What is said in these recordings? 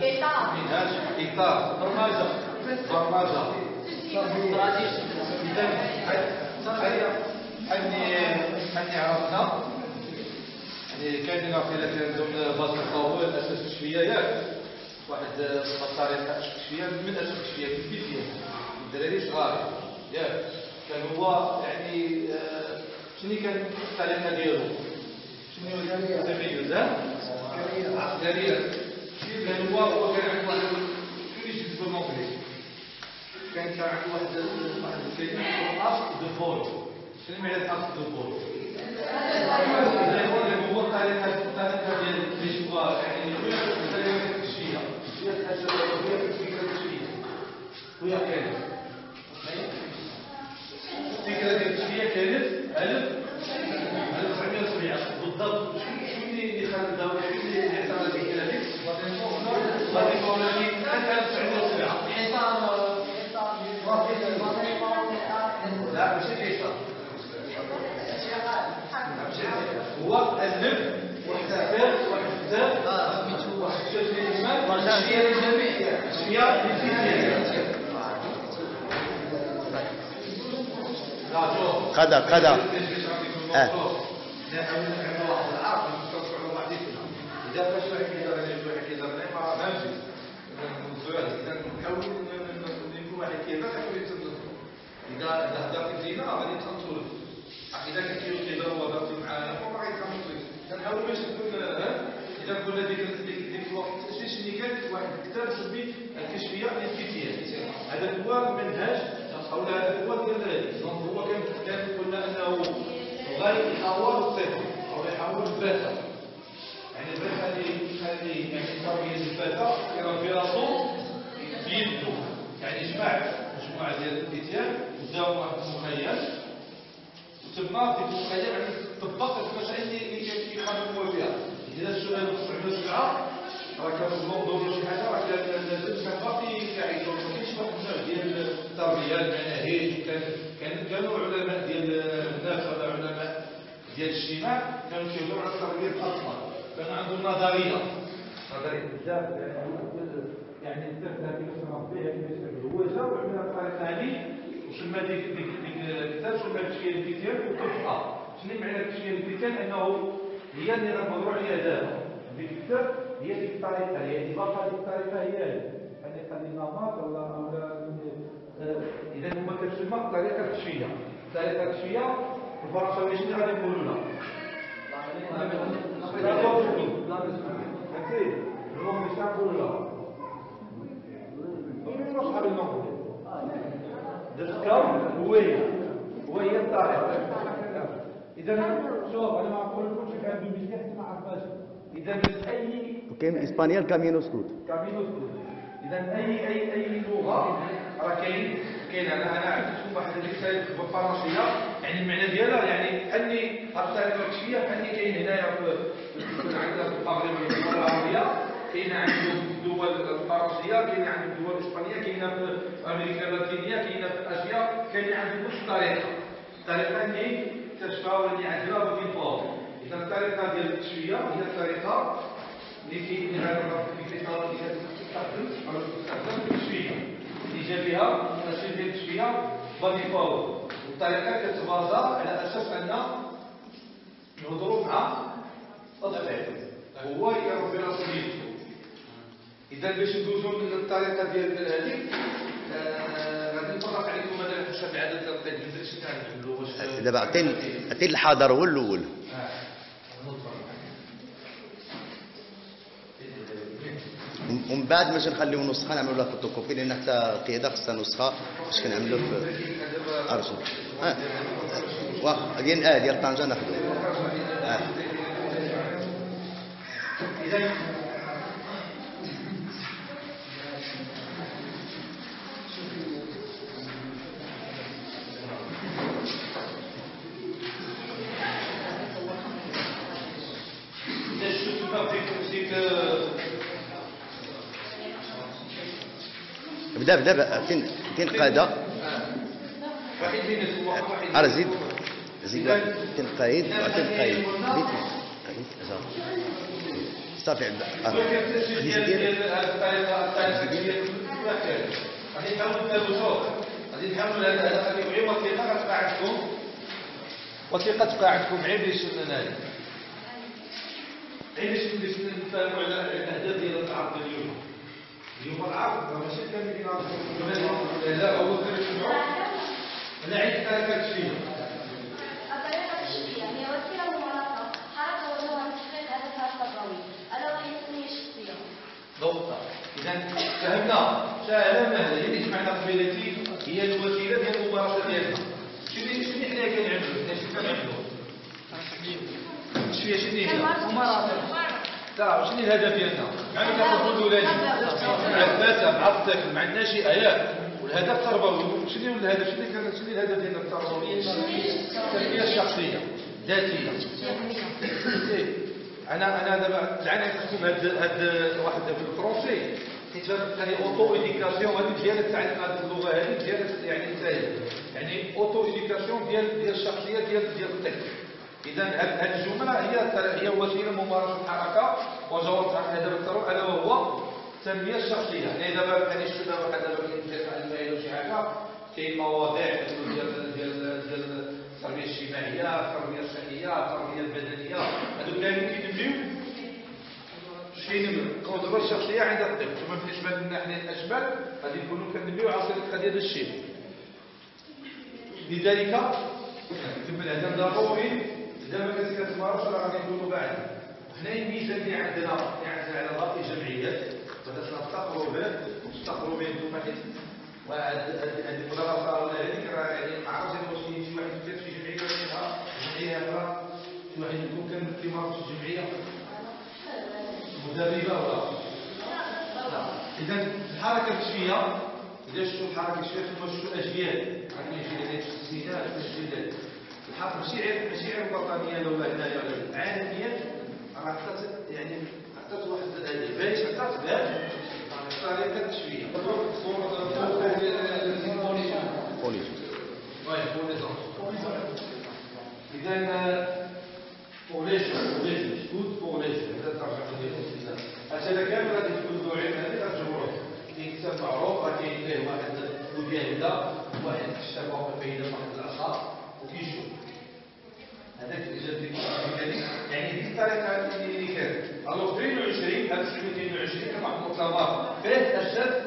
إطار. منهج اطار برمجة برمجة اذا حني حني عرفنا يعني كان لنا في كان باز أساس التشفيه ياك واحد الطريقة التشفيه من أساس التشفيه كيفيه الدراري صغار ياك كان هو يعني شنو كان الطريقة ديالو شنو التميز ها عسكريه كان هو هو كان عنده واحد شنو يجي بالمونغلي كان كان عنده واحد واحد الكلمة اسك دو بول شنو معنى اسك دو بول هو الطريقة الطريقة يعني الطريقة التشفيه هي الفكرة كانت الفكرة ديال التشفيه كانت 1970 بالضبط شو اللي اللي خلى شو اللي اعتمد الفكرة دي غادي نقول لك 1970 لا ماشي كيسار هو الف واحتفال واحتفال واحد شوف الإيمان تشفية للجميع تشفية شوف قدا قدا آه نحاول نعمل واحد العقل نستوعب على بعضياتنا اذا فاش واحد كيهضر على شي واحد كيهضر عليه ما فهمتش السؤال اذا نحاول نكون واحد كيهضر نحاول يتنظر اذا اذا هضرت مزيانه غادي تنصرف اذا كان كيقول كيهضر وهضرتي معاه وما غيتنصرف كنحاول باش نكون ها اذا قلنا ديك ديك ديك الوقت التشويش اللي كانت واحد الكتاب سمي الكشفيه للفتيان هذا هو المنهج أو هذا هو ديال دونك هو كان كان قلنا انه غير يحاول الطفل أو يحاول الباتة يعني الباتة اللي يعني تربية الباتة يربي راسو بيده يعني جمع مجموعة ديال الفتيان وداو واحد المخيم وتما في المخيم يعني طبق المسائل اللي كيخدموا فيها إذا السؤال 907 راه كان الموضوع شي حاجة راه كان لازم كان باقي كيعيشوا ما كاينش واحد ديال التربية المناهج كان كانوا علماء ديال الناس ولا علماء ديال الاجتماع كانوا كيهضروا على تربية الأطفال كان عندهم نظرية نظرية بزاف يعني الطفل هذيك تربيه كيفاش هو جا وعمل الطريقة هذه وسمى ديك ديك ديك الكتاب سمى تشكيل الفتيان وطبقة شنو معنى تشكيل الفتيان أنه هي اللي غنهضروا عليها دابا ديك الكتاب هي ديك الطريقة هي اللي باقا ديك الطريقة هي هذه هذه النمط ولا ولا إذا هما كتسمى الطريقة التشفية الطريقة التشفية الفرنساويين شنو غادي يقولوا لها؟ لا توصلوا أكيد هم مش يقولوا لها هم أصحاب المغرب دسكام هو هي هو هي الطريقة إذا شوف أنا ما أقول لكمش كان بمزيح ما عرفاش إذا أي وكاين اسبانيول كامينو سكوت كامينو سكوت اذا اي اي اي لغه راه كاين كاين أنا أنا عرفت واحد الرساله بالفرنسيه يعني المعنى ديالها يعني اني الطريقة التشفيه اني كاين هنايا في عندنا في المغرب العربيه كاين عندهم الدول الفرنسيه كاين عندهم الدول الاسبانيه كاين في أمريكا اللاتينيه كاين في اسيا كاين عندهم نفس الطريقة الطريقة اللي تشفى واللي بدي الفاضل اذا الطريقة ديال التشفيه هي الطريقة في الإطار اللي تستخدم أو تستخدم في جا بها التشفية ديال التشفية بادي باور والطريقة كتبازا على أساس أن نهضروا مع الطفل هو يربي راسو بيده إذا باش ندوزو من الطريقة ديال هذيك آه، غادي نفرق عليكم مثلا حسب عدد باش نعرفوا واش دابا عطيني عطيني الحاضر هو الأول. ومن بعد ماشي نخليو نسخة نعملوا لها فوتوكوبي لأن حتى القيادة خصها نسخة باش كنعملوا في ارسل آه. واخا ديال آه ديال طنجة ناخذوا آه. لا لا بقى فين فين قاعدة على آه، زيد. زيد فين قايد؟ صافي خديت غادي نحاول ندوزو غادي نحاول هذا غادي وثيقه وثيقه تبقى عندكم عيب لي شفنا عيب لي شفنا نتفاهموا على الاهداف ديال التعرض اليوم يوم العرض وأنا شفت من العرض لا هو ثلاث شهور أنا عيد ثلاث شهور الطريقة الشيعيه هي وسيله منظمه حركه وجوها لتحقيق هدفها التربوي الا وهي التنميه الشخصيه ضبط اذا فهمنا سهلا مهلا اللي جمعنا قبيلتي هي الوسيله ديال المباراة ديالنا شنو شنو حنا كنعملوا شنو كنعملوا شوية شنو هي الممارسه تعرف شنو الهدف ديالنا مع ملي كنربطوا الولاد مع الفتى مع الطفل مع الناشئة ياك والهدف التربوي شنو الهدف؟ شنو كان شنو الهدف ديالنا التربوي التنمية الشخصية ذاتية. إيه. أنا أنا دابا العنا كنكتب هاد هاد واحد في الفرونسي حيت ثاني auto-éducation هذه ديال التعليم هذه اللغة هذه ديال يعني يعني auto-éducation ديال ديال الشخصية ديال ديال الطفل. إذا الجملة هي هي وسيلة ممارسة الحركة. وجواب عن هذا التروع ألا وهو التنمية الشخصية. يعني دابا بحال الشباب واحد دابا كيتكلم على المال وشي حاجة كاين مواضيع ديال ديال ديال التربية الاجتماعية التربية الصحية التربية البدنية. هادو كاملين كيدمجيو شي القدرة الشخصية عند الطفل ثم بالنسبة لنا حنا الأشبال. غادي نكونو كنبنيو عاصفة القضية ديال الشيء. لذلك كمل هذا ضروري دابا كنت كتمارس راه غادي نكونوا بعد؟ حنا الميزه اللي عندنا يعني على بعض الجمعيات بدات نفتقروا به نفتقروا به أنتم حيت وهذه المدرسة ولا هذيك راه يعني ما عرفتش واش يجي واحد في جمعية ولا جمعية. أخرى شي واحد يكون كان كيمارس في جمعية. مدربة ولا؟ اذا الحركة التشفيه إذا شفتوا الحركة التشفيه ثم شفتوا الأجيال عندنا جيلات في الستينات الحركه ماشي غير ماشي غير وطنيه ولا هنايا ولا عالميا راه حطت يعني حطت واحد باش حطت باب الطريقة التشفيه بوليس Ouais, pour les jeunes, pour les jeunes, écoute pour les jeunes, هذا ترجمة ديال هذا كامل غادي تكون نوعين هذه غتجمعوا كاين كتاب معروف كاين فيه واحد مجاهدة واحد كشف واحد فايدة وفي شغل هذاك الجديد يعني دي الطريقة اللي كانت الوغ 22 1922 كان 22 كما مؤتمر فيه الشد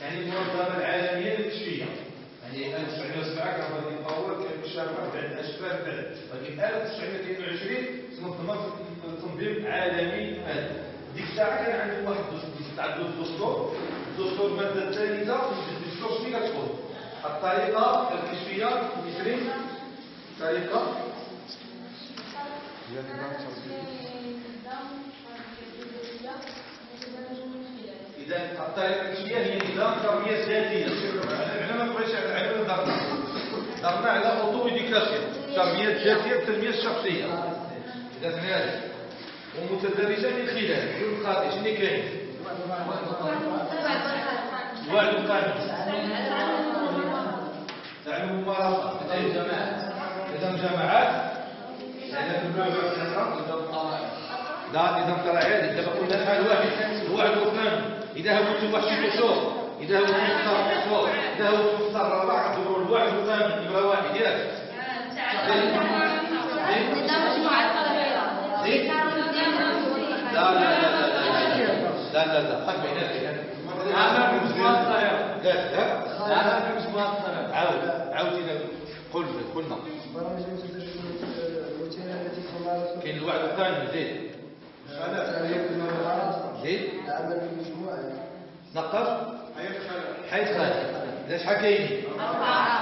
يعني المنظمه العالميه للتشفيه يعني 1907 كان غادي يطور كان مشاركه بعد اشباه بعد ولكن 1922 تنظمت تنظيم عالمي هذا ديك الساعة كان عندهم واحد عنده الدستور الدستور الماده الثالثه الدستور شنو كتقول الطريقة الكشفيه لتسليم طريقة. إذا الطريقة الأولى هي نظام تربية ذاتية العلماء قريش العلماء ضرنا ضرنا على خطوط ديكلاسيون. تربية ذاتية التنمية الشخصية. إذا هذا ومتدرجة من خلال كل خاطئ شنو كاين؟ واحد قانون تعلم ممارسة تعلم جماعة إذا جماعات؟ إذا جماعات لا إذا ترى عادي إذا قلنا حال واحد الوعد القانون إذا هو توحشي قصور إذا هو مختار قصور إذا هو مختار ربع ضرور الوعد القانون يبقى واحد ياك لا لا لا لا لا لا لا لا خلف هناك ثانية زيد زيد نقص؟ حيث خالد ليش حكيني؟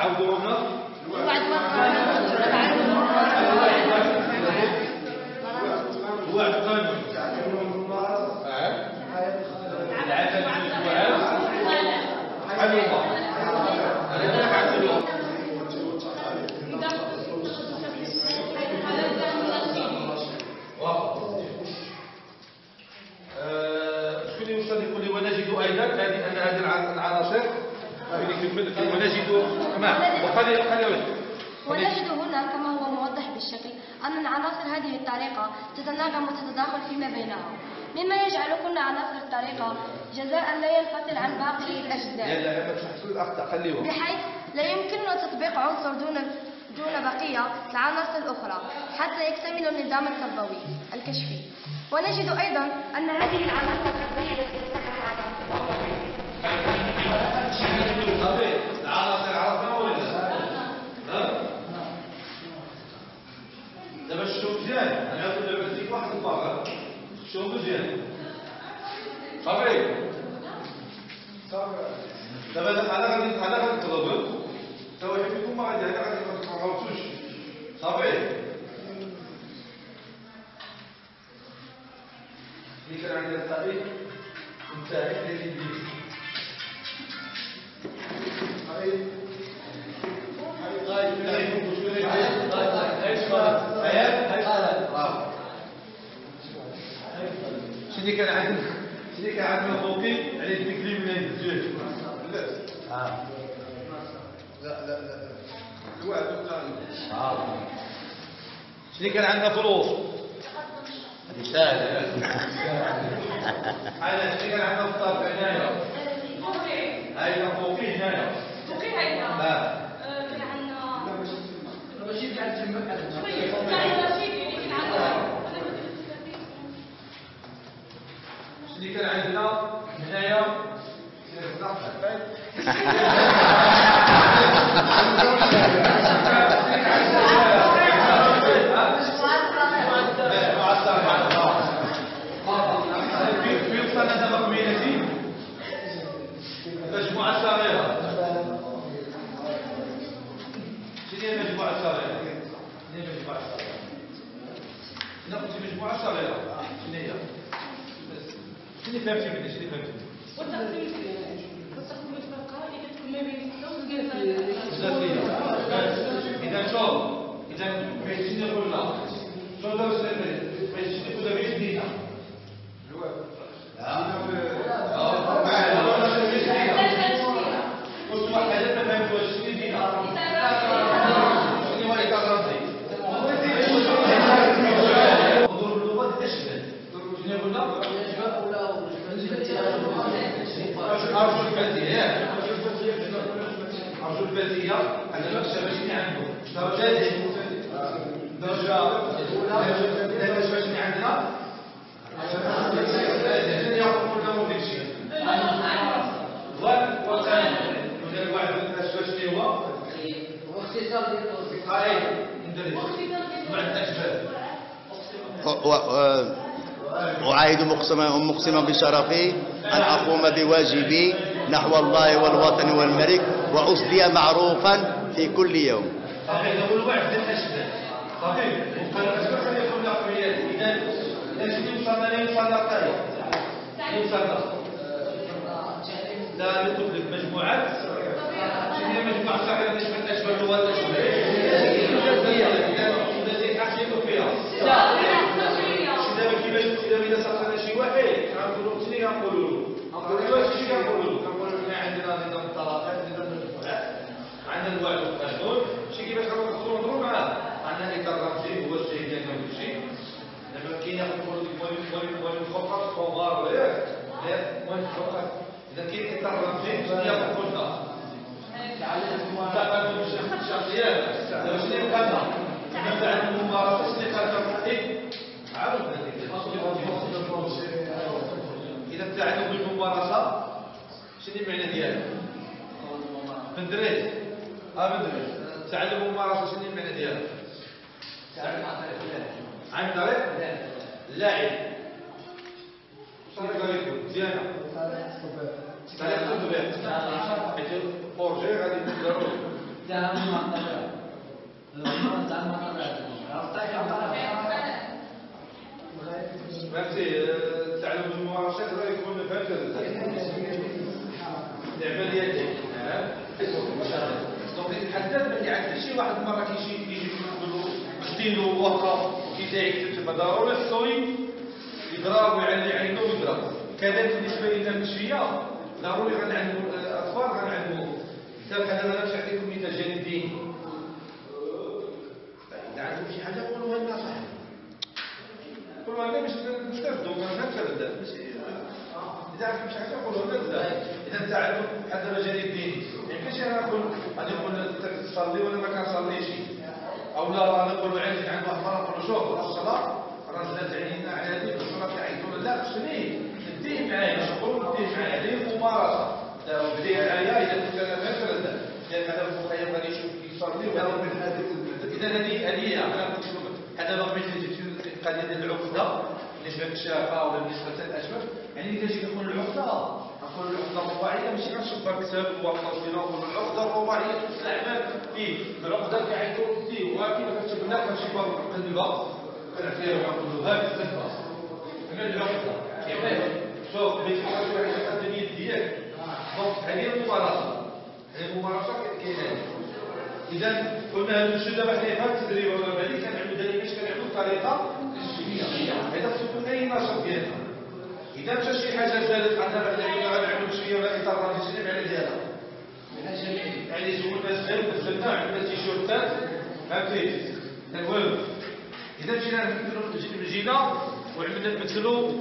عودوا النص تتناغم وتتداخل فيما بينها مما يجعل كل عناصر الطريقة جزاء لا ينفصل عن باقي الأجزاء لما خليهم بحيث لا يمكننا تطبيق عنصر دون دون بقية العناصر الأخرى حتى يكتمل النظام التربوي الكشفي ونجد أيضا أن هذه العناصر التربوية التي تتحدث عنها العناصر عرفنا ولا لا؟ دابا شو مزيان نعاود دابا نديك واحد المره شو مزيان صافي دابا أنا غادي أنا غادي نطلب تا واحد فيكم ما غادي أنا غادي ما تقراوش شنو كان عندنا فوقي على التكليم من الزوج لا لا لا لا الوعد شنو كان عندنا فلوس هذه هذا شنو كان عندنا في الطرف هنايا هاي كان فوقي هنايا آه شنو كان عندنا هنايا في وصلنا دابا كوميونيتي مجموعة صغيرة شنو هي المجموعة الصغيرة؟ شنو هي المجموعة الصغيرة؟ ناخذ مجموعة صغيرة شنو هي؟ شنو فهمتي مني؟ شنو فهمتي مني؟ إذا شوف إذا باش نقول لا شو دابا شنو باش نقول دابا إيش دينا؟ قلت واحد حاجة ما فهمتوهاش شنو دينا؟ شنو هو إطار ضرب اللغة تشمل شنو قلنا؟ أرجو البلدية البلدية على نفس شنو عنده درجات درجة درجة شنو عندنا؟ شنو يقولون مدير شيء وكان من الواحد من الأسباب شنو هو؟ هاي ندرس مع الأسباب و- و- أعاهد مقسما مقسما بشرفي. أن أقوم بواجبي. نحو الله والوطن والملك وأسدي معروفا في كل يوم صحيح نقول واحد صحيح وقال إذا لا نكتب لك مجموعات شنو عندنا نظام الطلقات عندنا المجموعات عندنا الوعد والقانون شي كيفاش غنقولوا نهضروا معاه عندنا اطار رمزي هو الشيء ديالنا وكل شيء دابا كاين يقولوا لك مهم مهم مهم فقط لا مهم فقط إذا كاين اطار رمزي؟ شنو يقول لنا تعلم الشخصيات دابا شنو يبقى لنا نبدا عن الممارسه شنو يبقى لنا الحقيقة عاود إذا التعلم بالممارسة شنو المعنى ديالها؟ بندريس آه بندريس تعلم الممارسة شنو المعنى ديالها؟ عن طريق اللاعب شنو يقدر يكون؟ مزيانة طريق التطبيق حيت بورجي غادي ضروري فهمتي التعلم بالممارسة غادي يكون فهمت العمليات دونك يتحدد باللي عند شي واحد مره كيجي كيجي يقولوا مسدينو وقف كيجي يكتب تما ضروري خصو يضرب ويعلي عينه ويضرب كذلك بالنسبة لنا الكشفيه ضروري غنعلموا دابا أنا نمشي نعطيكم مثال جانب ديني اذا عندكم شي حاجة قولوها لنا صح قولوا لنا باش نستافدوا ما نستافد اذا عندكم شي حاجة قولوها لنا اذا انت عندك بحال دابا جانب ديني ما يمكنش أنا نقول غادي نقول انت تصلي ولا ما كنصليش أو لا راه نقول عندك عند واحد المره نقول له شوف الصلاه رجلت علينا على هذه الصلاه تعيطون لا شني نديه معايا باش نقولوا نديه معايا هذه ممارسه بدي معايا اذا كنت أنا مثلا لأن هذا المخيم غادي يشوف يصلي ولا اذا هذه هذه قلت لكم هذا ما بغيت القضية ديال العقدة بالنسبة للشافه ولا بالنسبة للاشباب يعني اللي كنجي نقول العقدة نقول العقدة الرباعية ماشي غنشوفها كتاب وقصيده نقول العقدة الرباعية. تستعمل فيه العقدة كيعيطوا فيه ولكن كتب لنا كنمشي بالقلبه كنعطيها ونقول له هاك القلبة. من العقده كيفاش شوف بيت واحد يقدم يد ديالك. دونك هذه الممارسه هذه الممارسه كاينة. إذا قلنا هذا الشيء دابا حنا فهمت التدريب الرباني كنعملوا دائما كنعملوا بطريقه تسويقيه هذا خصو أي نشاط ديالنا إذا مشى شي حاجة زادت عندنا بعد العيد غنعملوا شوية ولا اطار غادي نسلم على ديالها. يعني زولنا زاد نزلنا عندنا تيشيرتات. فهمتي المهم إذا مشينا نمثلوا جينا وعملنا نمثلوا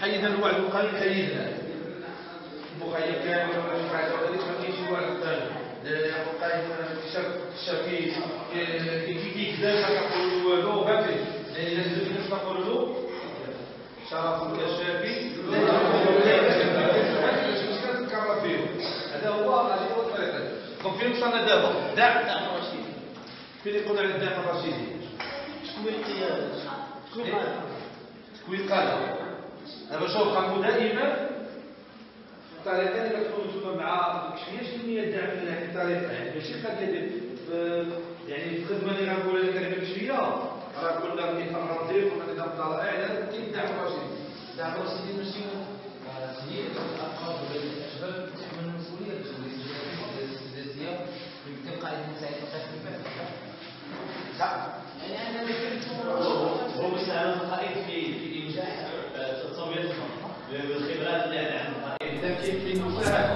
حيدنا الوعد القليل حيدنا المخيم كامل ولا شي حاجة ولا ما كاينش شي واحد قايم الشفيع كي كيكذب كنقولوا والو فهمتي الا زدت الناس كنقولوا له شرف الكشافي هذا هو هذه الطريقة دونك فين وصلنا دابا داع الرشيدي فين يقول على الداع الرشيدي شكون القياده شكون قال شكون قال أنا بشوف خلقوا دائما الطريقة اللي نتوما مع شنو هي الدعم في هذه الطريقة يعني ماشي قضيه يعني في الخدمة اللي غنقول لك أنا كشفيه راه قلنا كاين الرصيف ولا نظام الطلائع كاين الدعم الرشيدي الدعم الرشيدي ماشي هي الأفراد والشباب تحمل المسؤولية السياسية تبقى الإنسان يتقف يعني 1607.